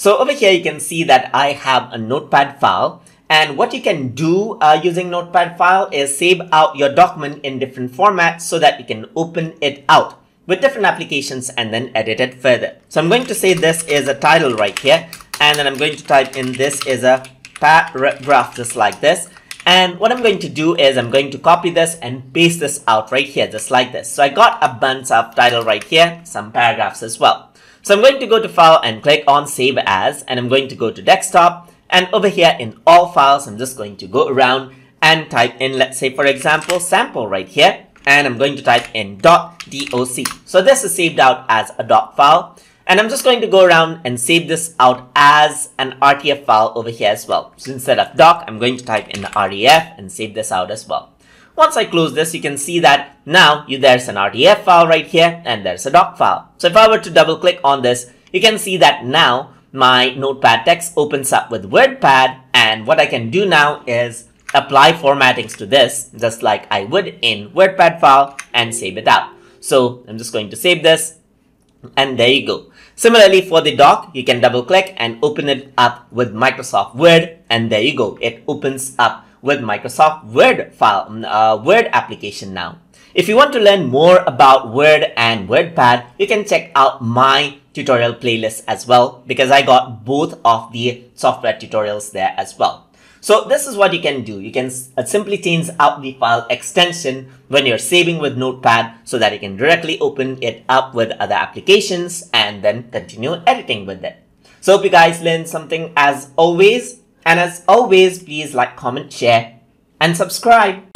So over here, you can see that I have a notepad file. And what you can do uh, using notepad file is save out your document in different formats so that you can open it out with different applications and then edit it further. So I'm going to say this is a title right here. And then I'm going to type in this is a paragraph just like this and what I'm going to do is I'm going to copy this and paste this out right here, just like this. So I got a bunch of title right here, some paragraphs as well. So I'm going to go to file and click on save as, and I'm going to go to desktop. And over here in all files, I'm just going to go around and type in, let's say, for example, sample right here. And I'm going to type in .doc. So this is saved out as a doc file. And I'm just going to go around and save this out as an RTF file over here as well. So instead of doc, I'm going to type in the RTF and save this out as well. Once I close this, you can see that now there's an RTF file right here and there's a doc file. So if I were to double click on this, you can see that now my notepad text opens up with WordPad and what I can do now is apply formattings to this just like I would in WordPad file and save it out. So I'm just going to save this and there you go. Similarly for the doc, you can double click and open it up with Microsoft Word and there you go. It opens up with Microsoft Word file, mm, uh, Word application now. If you want to learn more about Word and WordPad, you can check out my tutorial playlist as well because I got both of the software tutorials there as well. So this is what you can do. You can uh, simply change out the file extension when you're saving with Notepad so that you can directly open it up with other applications and then continue editing with it. So hope you guys learned something as always. And as always, please like, comment, share, and subscribe.